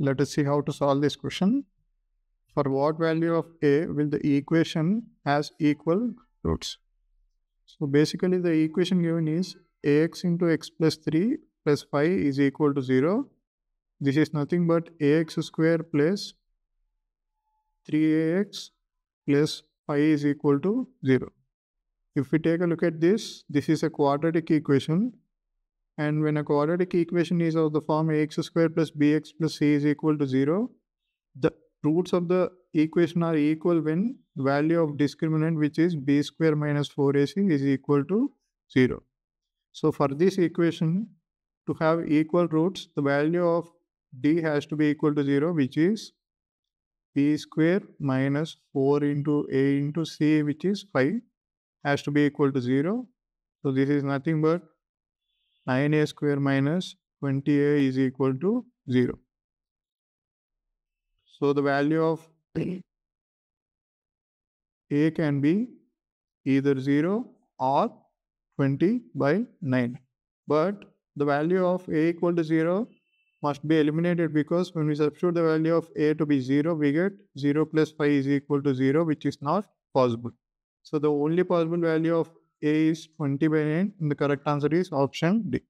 let us see how to solve this question. For what value of a will the equation has equal roots? So basically the equation given is ax into x plus 3 plus 5 is equal to 0. This is nothing but ax square plus 3ax plus 5 is equal to 0. If we take a look at this, this is a quadratic equation. And when a quadratic equation is of the form ax square plus bx plus c is equal to 0, the roots of the equation are equal when value of discriminant which is b square minus 4ac is equal to 0. So for this equation to have equal roots, the value of d has to be equal to 0 which is b square minus 4 into a into c which is 5 has to be equal to 0. So this is nothing but 9a square minus 20a is equal to 0. So the value of a can be either 0 or 20 by 9. But the value of a equal to 0 must be eliminated because when we substitute the value of a to be 0, we get 0 plus 5 is equal to 0, which is not possible. So the only possible value of a is 20 by 9 and the correct answer is option D.